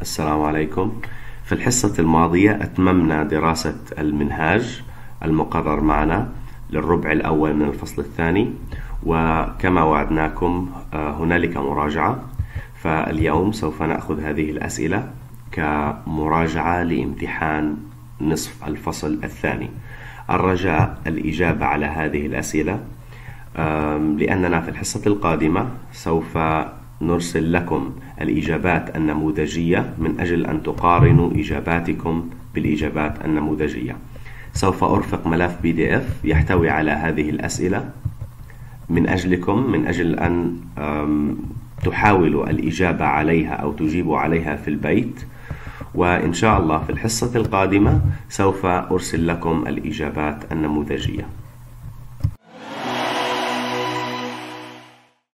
السلام عليكم. في الحصة الماضية أتممنا دراسة المنهاج المقرر معنا للربع الأول من الفصل الثاني وكما وعدناكم آه، هنالك مراجعة. فاليوم سوف نأخذ هذه الأسئلة كمراجعة لامتحان نصف الفصل الثاني. الرجاء الإجابة على هذه الأسئلة لأننا في الحصة القادمة سوف نرسل لكم الإجابات النموذجية من أجل أن تقارنوا إجاباتكم بالإجابات النموذجية. سوف أرفق ملف بي دي اف يحتوي على هذه الأسئلة. من أجلكم من أجل أن تحاولوا الإجابة عليها أو تجيبوا عليها في البيت. وإن شاء الله في الحصة القادمة سوف أرسل لكم الإجابات النموذجية.